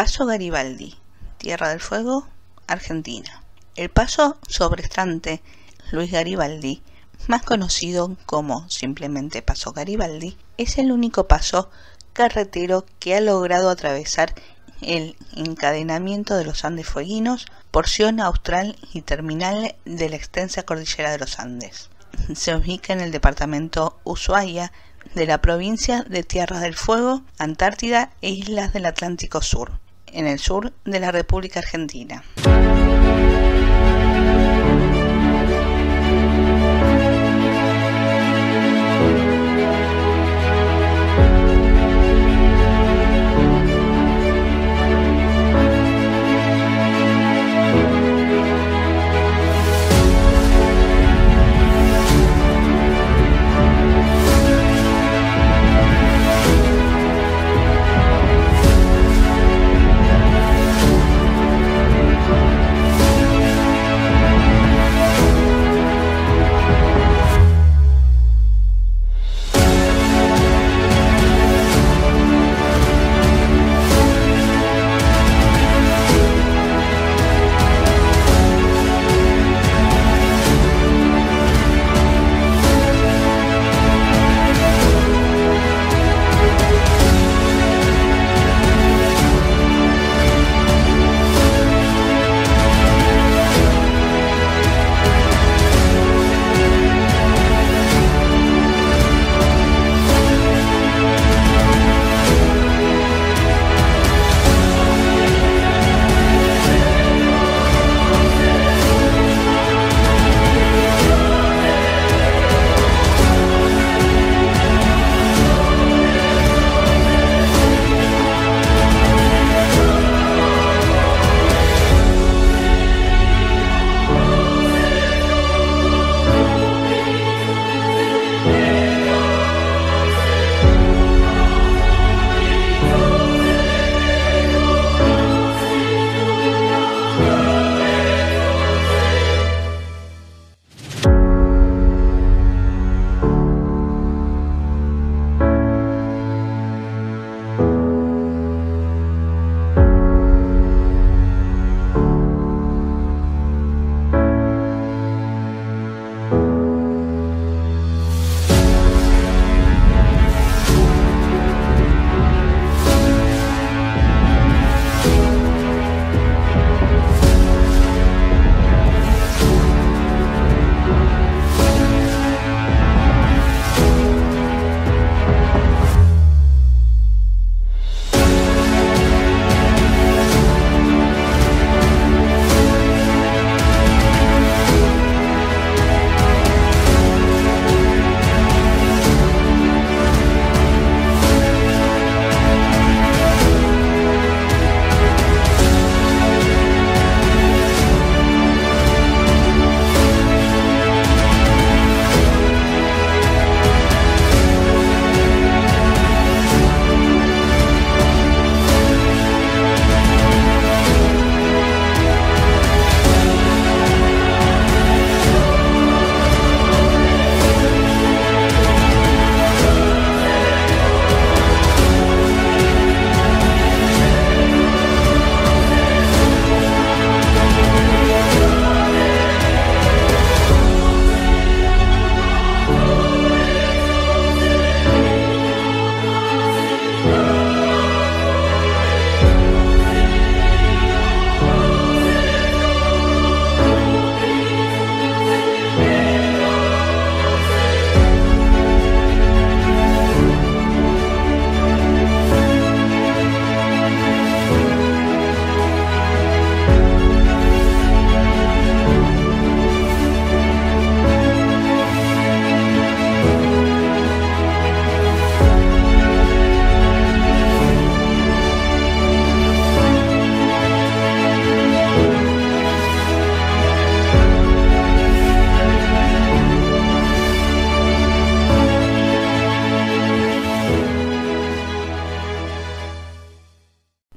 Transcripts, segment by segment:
Paso Garibaldi, Tierra del Fuego, Argentina. El paso sobreestante Luis Garibaldi, más conocido como simplemente Paso Garibaldi, es el único paso carretero que ha logrado atravesar el encadenamiento de los Andes fueguinos, porción austral y terminal de la extensa cordillera de los Andes. Se ubica en el departamento Ushuaia de la provincia de Tierra del Fuego, Antártida e islas del Atlántico Sur, en el sur de la República Argentina.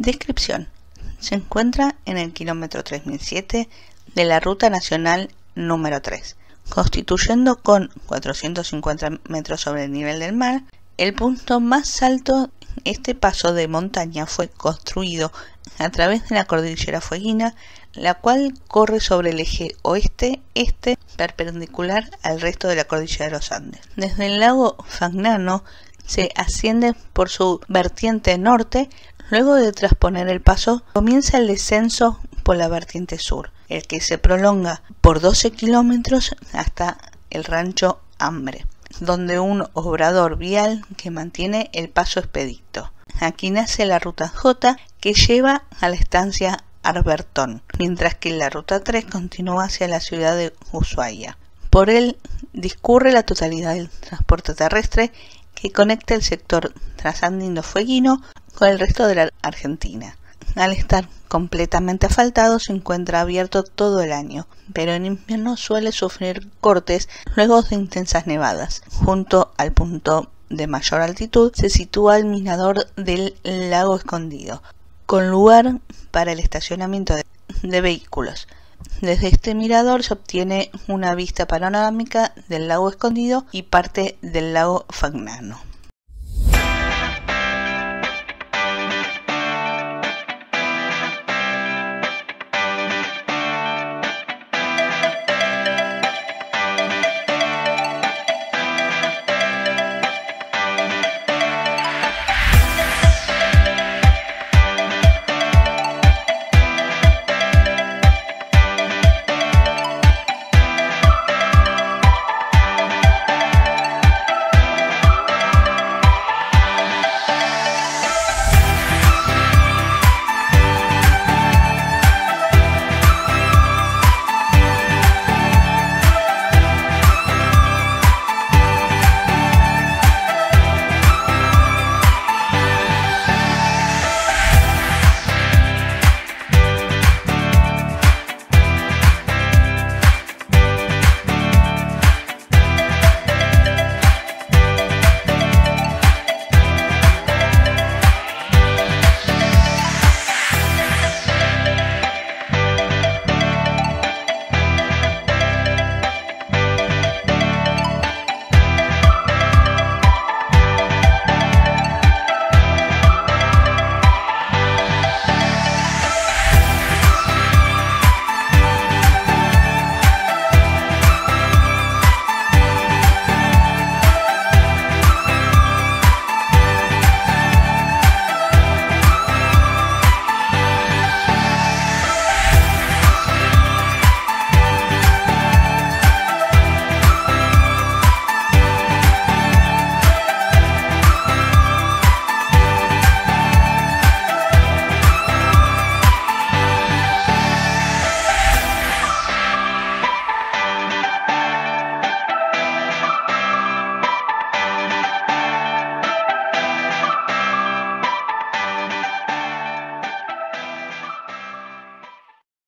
Descripción. Se encuentra en el kilómetro 3007 de la Ruta Nacional número 3, constituyendo con 450 metros sobre el nivel del mar el punto más alto. Este paso de montaña fue construido a través de la cordillera fueguina, la cual corre sobre el eje oeste-este perpendicular al resto de la cordillera de los Andes. Desde el lago Fagnano se asciende por su vertiente norte, luego de trasponer el paso comienza el descenso por la vertiente sur, el que se prolonga por 12 kilómetros hasta el rancho Hambre, donde un obrador vial que mantiene el paso expedito. Aquí nace la ruta J que lleva a la estancia Arbertón, mientras que la ruta 3 continúa hacia la ciudad de Ushuaia. Por él discurre la totalidad del transporte terrestre que conecta el sector trasandino fueguino con el resto de la Argentina. Al estar completamente asfaltado se encuentra abierto todo el año, pero en invierno suele sufrir cortes luego de intensas nevadas. Junto al punto de mayor altitud se sitúa el mirador del lago escondido, con lugar para el estacionamiento de, de vehículos. Desde este mirador se obtiene una vista panorámica del lago escondido y parte del lago Fagnano.